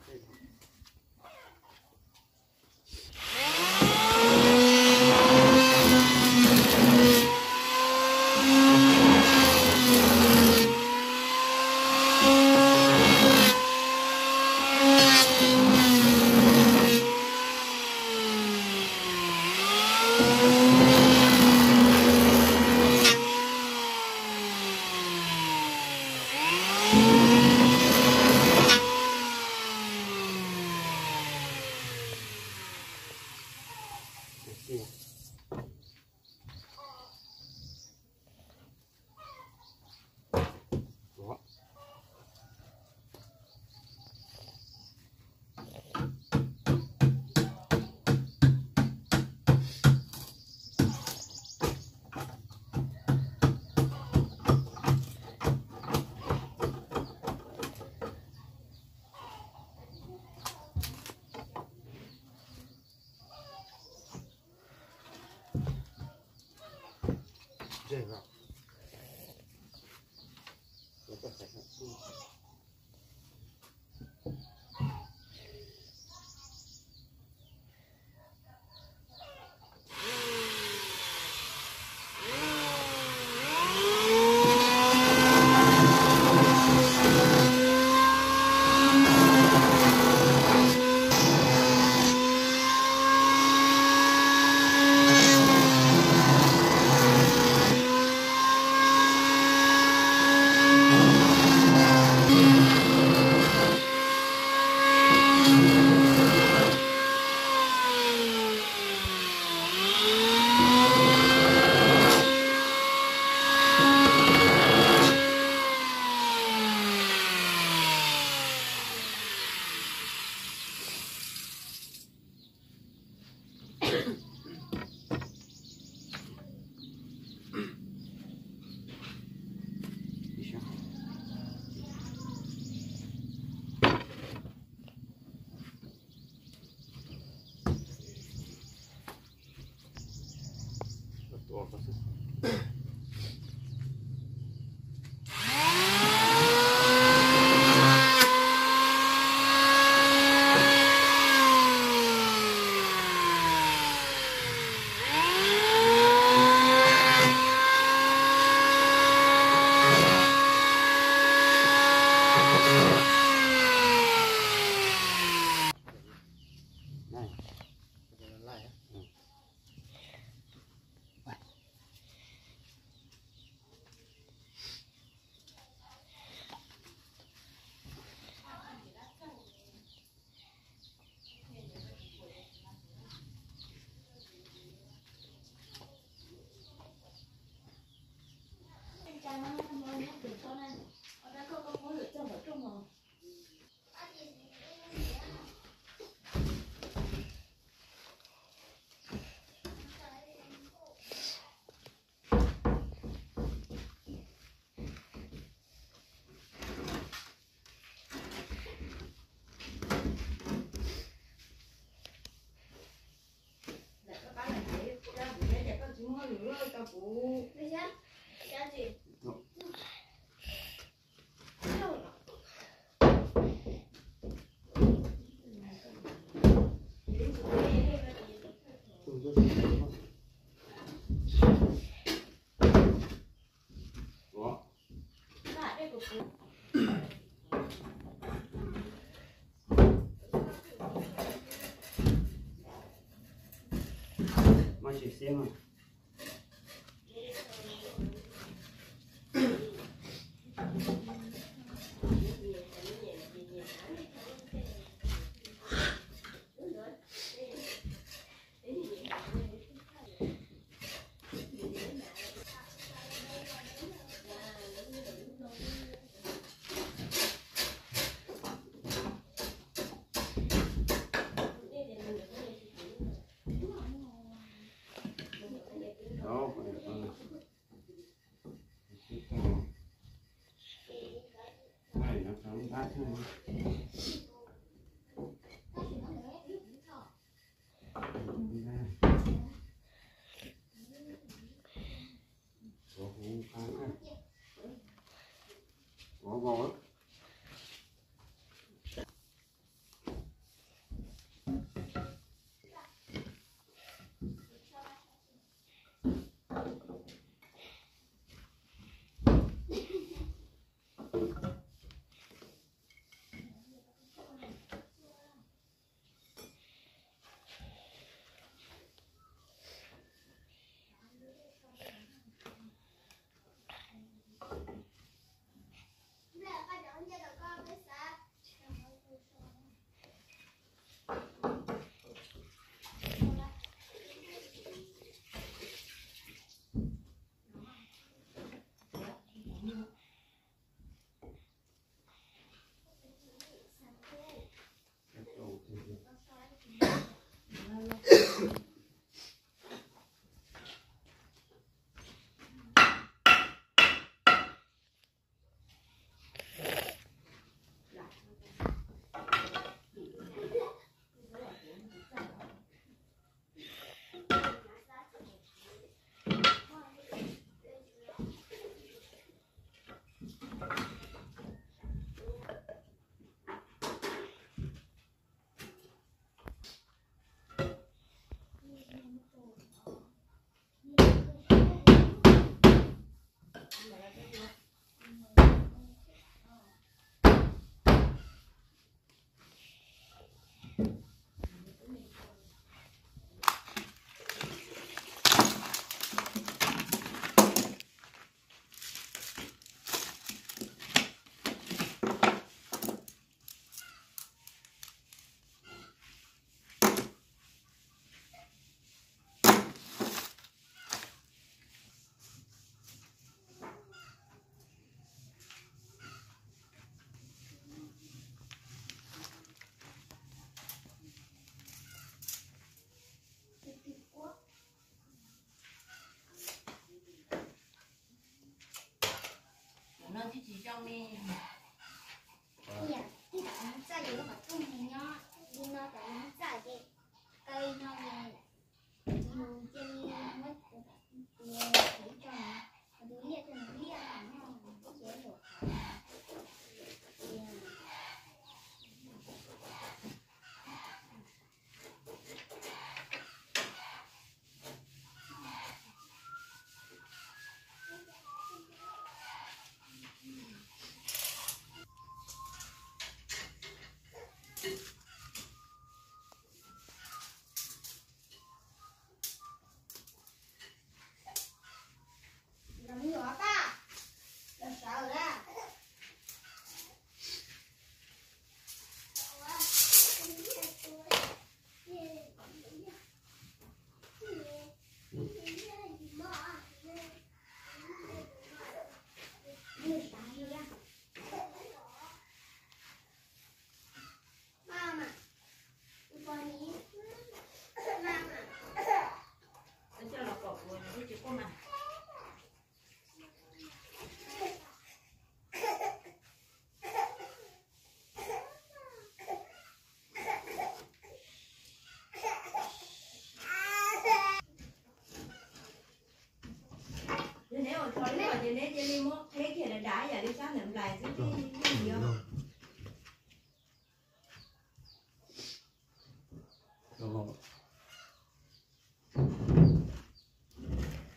Grazie. Jay Rock. 不，先，赶紧，进来。什么？拿这个壶。没事，先嘛。bacana. 넣어주시죠, 미. 야, 이 남자 이거 맞죠?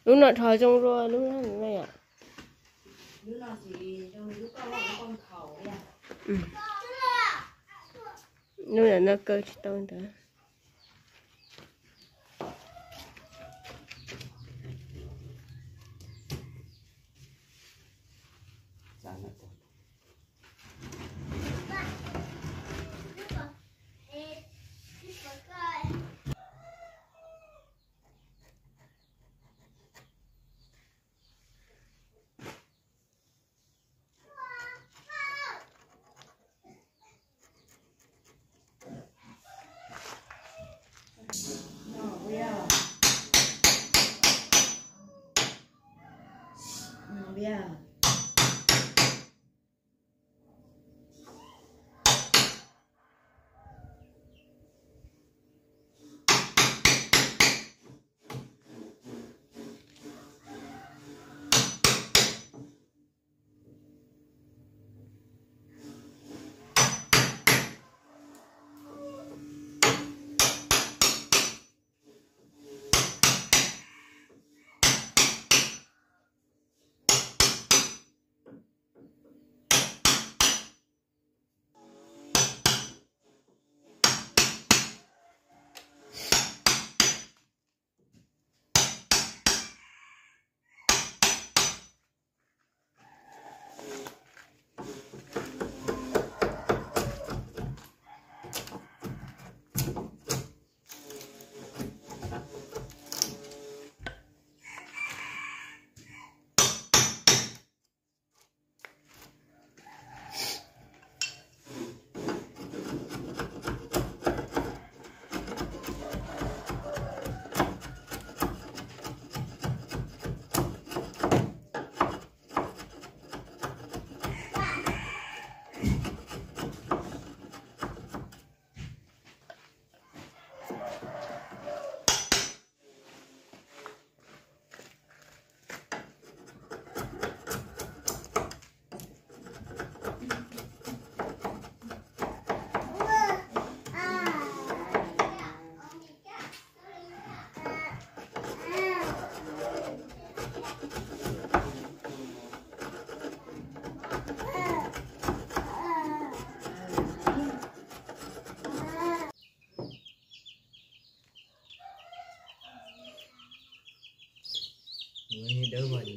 lúc nào thời trong rồi lúc nào như này ạ. Ừ. Lúc nào chỉ trong lúc con con khẩu nha ừ. lúc là nó cơ cho tôi nữa. Everybody.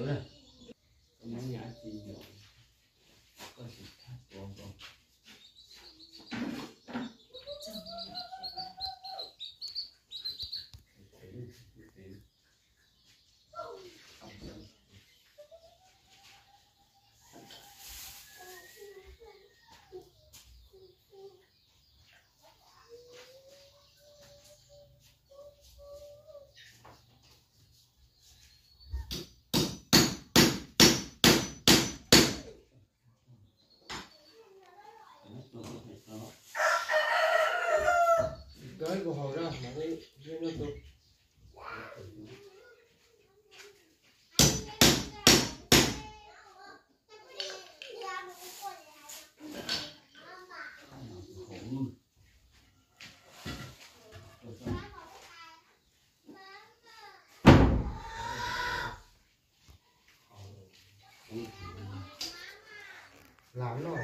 不是 làm nó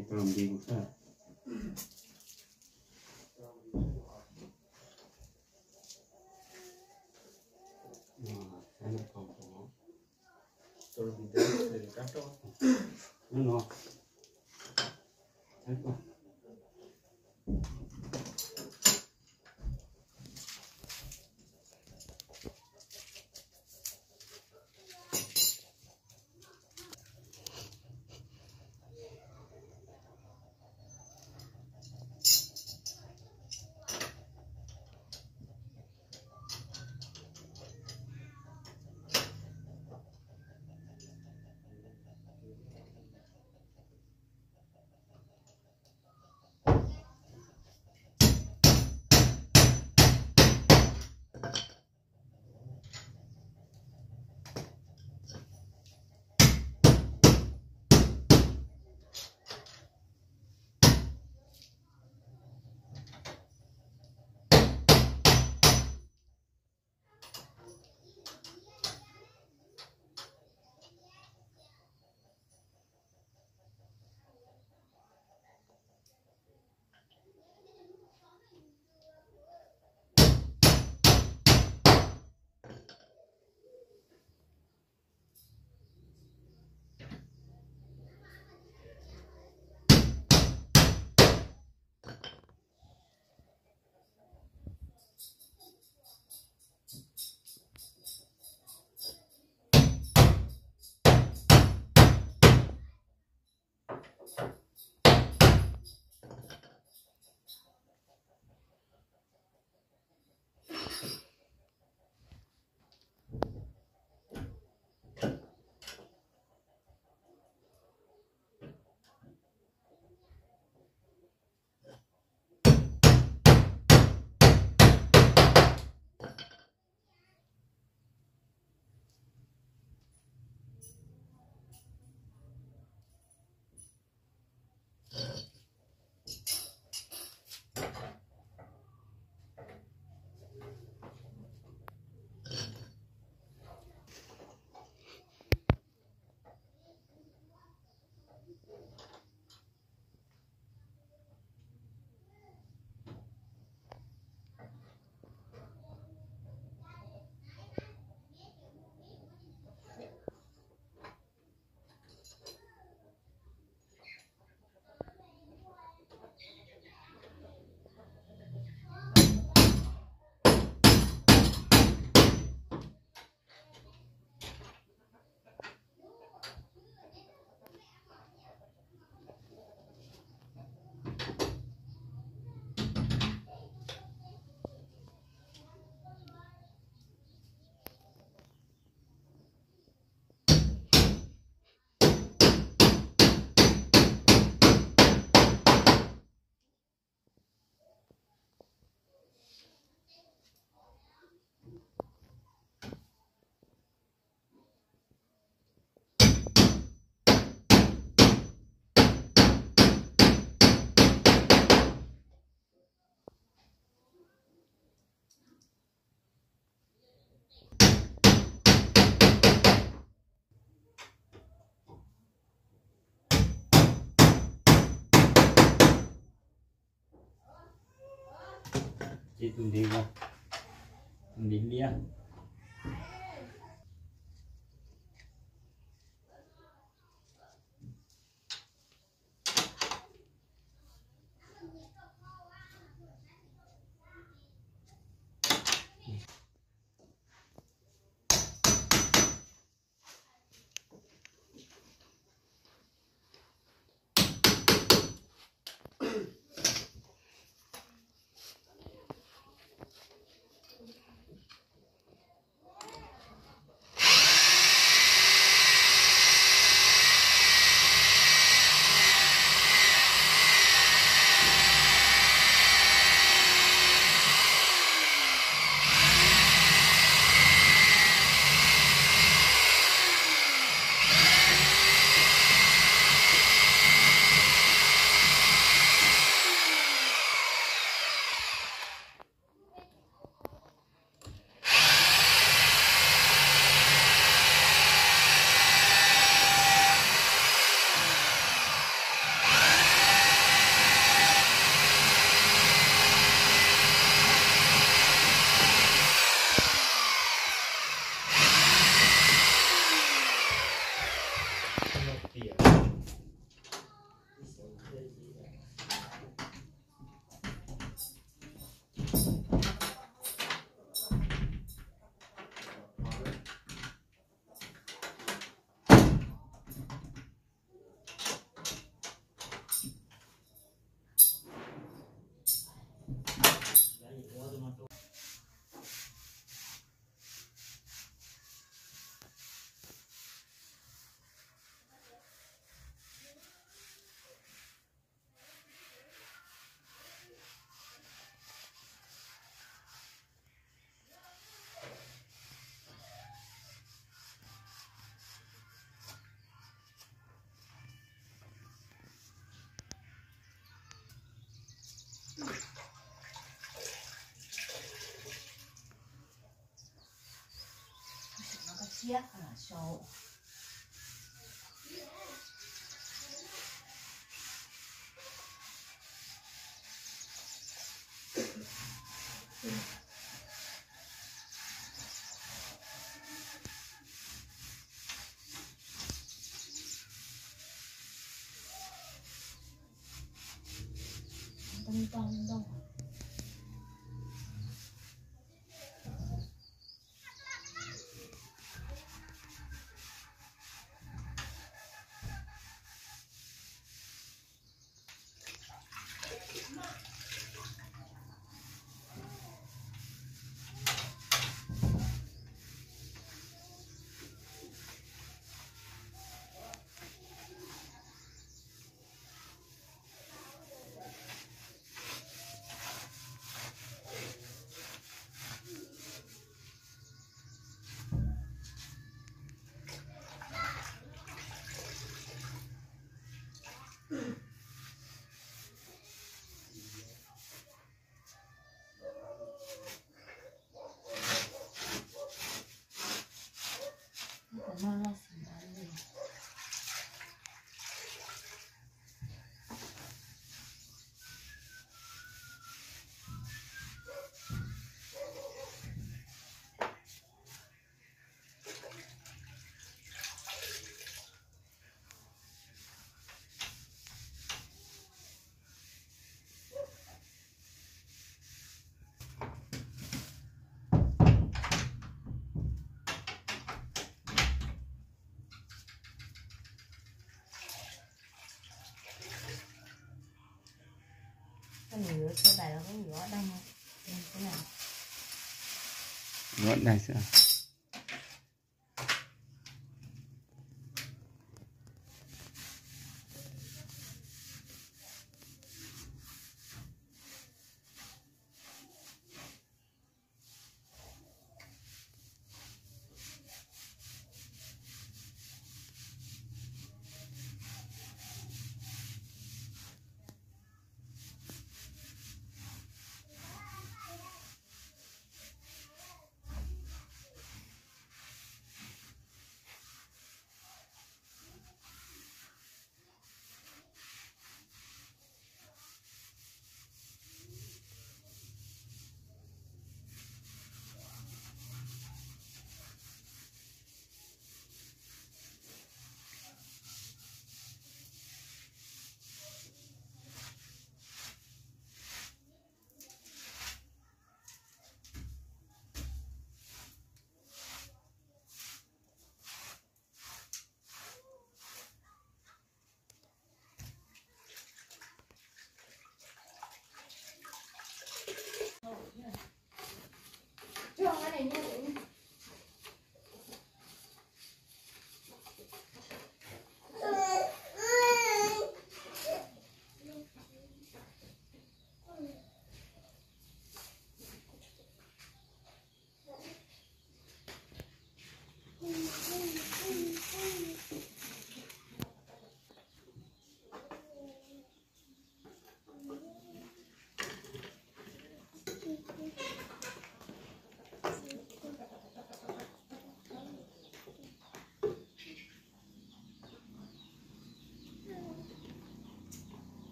Chị tòm đi chị tùng đi qua tùng đi lia chiếc là số đông cái nhựa sơ bài là có nhựa ở đây nè Đây, cái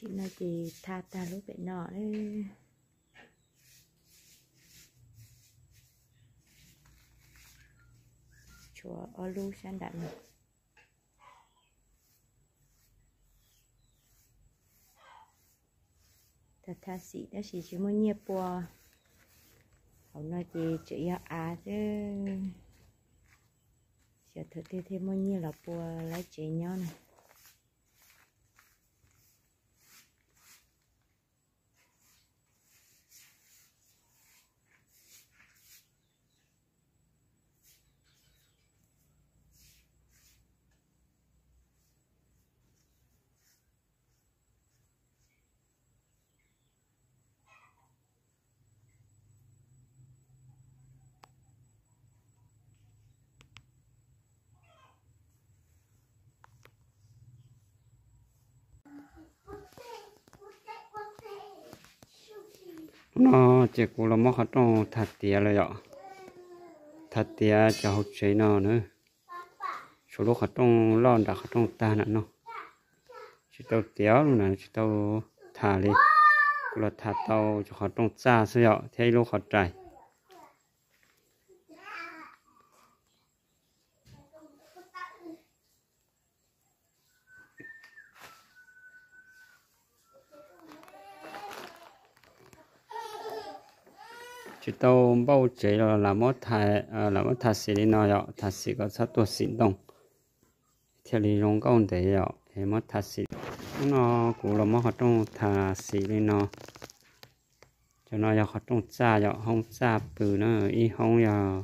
chị là chị tha ta lúc bị nọ đấy. Chùa ở Olu San Đặng thật tha sĩ đã chỉ chỉ muốn nhập bùa họ nói chị chị à chứ giờ thực tế thêm bao nhiêu là bùa lấy chị nhau này nó chỉ cú là mất hết trong thật tiệt rồi ạ. Thật tiệt cho học chế nó nữa. Số lúc hết trong lon đã hết trong ta nữa nó. Chỉ tao tiệt luôn nè chỉ tao thả đi cú là thả tao cho hết trong xa xí ạ. Thấy lúc hết trải chỉ bao chế là làm mất thải à làm mất thải xí đi nó ạ thải xí có sát tuột sinh động theo lý rong công để ạ thì mất thải xí nó cũng là mất hoạt động thải xí đi nó cho nó giờ hoạt động xa ạ không xa từ nó, y không giờ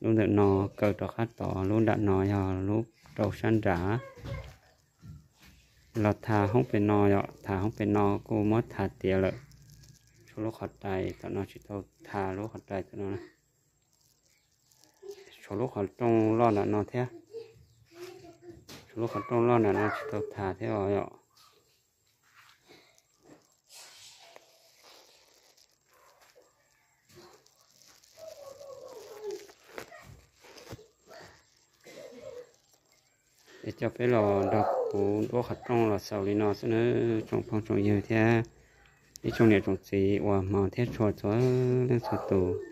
luôn được nó cờ trọ khát tỏ luôn đã nó giờ lúc đầu săn trả là thà không phải nó ạ thà không phải nó cô mất thà tiền lợi. โลขอดใจตอนนองชิโตทาโลขอดใจตอนน้องนะชโลขอดตรงรอดนะนองเท่าชโลขอดตรงรอดนะนองชิโตทาเท่าอะจะไปรอดอกปูดอกขัดตรงรอเสาลีนอเสนอจงพองจงเยือะแท้ đi trong này trong gì và mà thế cho cho lên số tù.